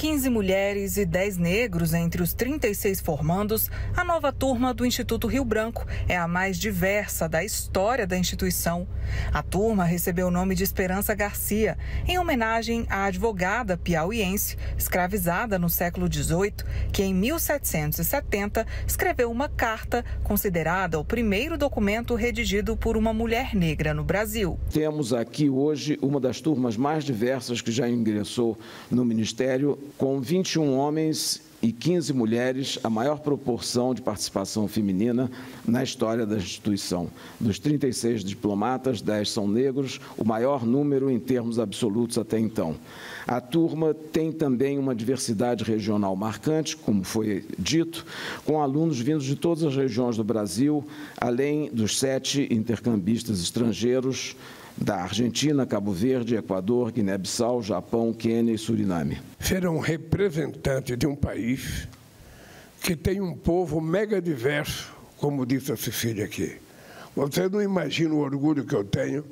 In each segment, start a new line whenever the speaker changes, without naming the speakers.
15 mulheres e 10 negros entre os 36 formandos, a nova turma do Instituto Rio Branco é a mais diversa da história da instituição. A turma recebeu o nome de Esperança Garcia, em homenagem à advogada piauiense, escravizada no século XVIII, que em 1770 escreveu uma carta considerada o primeiro documento redigido por uma mulher negra no Brasil.
Temos aqui hoje uma das turmas mais diversas que já ingressou no Ministério, com 21 homens e 15 mulheres, a maior proporção de participação feminina na história da instituição. Dos 36 diplomatas, 10 são negros, o maior número em termos absolutos até então. A turma tem também uma diversidade regional marcante, como foi dito, com alunos vindos de todas as regiões do Brasil, além dos sete intercambistas estrangeiros da Argentina, Cabo Verde, Equador, Guiné-Bissau, Japão, Quênia e Suriname.
Ser um representante de um país que tem um povo mega diverso, como disse a Cecília aqui. Você não imagina o orgulho que eu tenho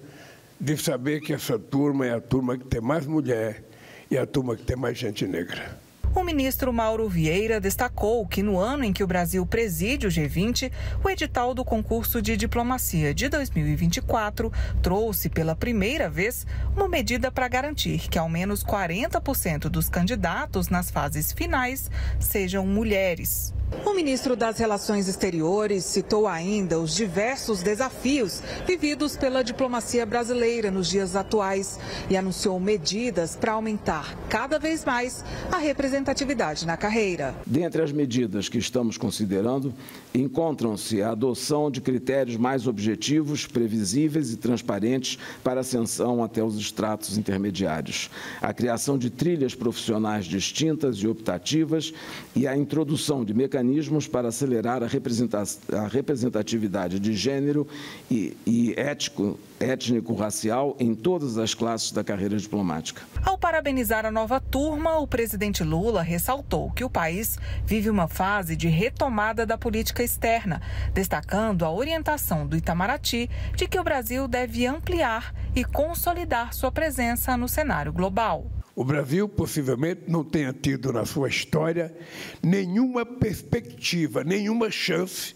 de saber que essa turma é a turma que tem mais mulher e a turma que tem mais gente negra.
O ministro Mauro Vieira destacou que no ano em que o Brasil preside o G20, o edital do concurso de diplomacia de 2024 trouxe pela primeira vez uma medida para garantir que ao menos 40% dos candidatos nas fases finais sejam mulheres. O ministro das Relações Exteriores citou ainda os diversos desafios vividos pela diplomacia brasileira nos dias atuais e anunciou medidas para aumentar cada vez mais a representatividade na carreira.
Dentre as medidas que estamos considerando, encontram-se a adoção de critérios mais objetivos, previsíveis e transparentes para ascensão até os estratos intermediários, a criação de trilhas profissionais distintas e optativas e a introdução de mecanismos mecanismos para acelerar a, representatividade de gênero e, e ético, étnico-racial em todas as classes da carreira diplomática.
Ao parabenizar a nova turma, o presidente Lula ressaltou que o país vive uma fase de retomada da política externa, destacando a orientação do Itamaraty de que o Brasil deve ampliar e consolidar sua presença no cenário global.
O Brasil possivelmente não tenha tido na sua história nenhuma perspectiva, nenhuma chance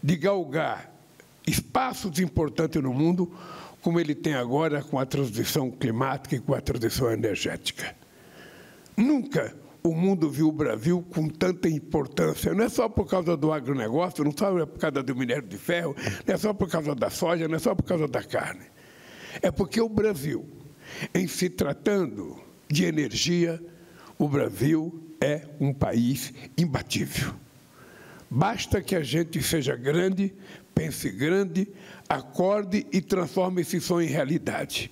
de galgar espaços importantes no mundo como ele tem agora com a transição climática e com a transição energética. Nunca o mundo viu o Brasil com tanta importância. Não é só por causa do agronegócio, não é só por causa do minério de ferro, não é só por causa da soja, não é só por causa da carne. É porque o Brasil, em se tratando de energia, o Brasil é um país imbatível. Basta que a gente seja grande, pense grande, acorde e transforme esse sonho em realidade.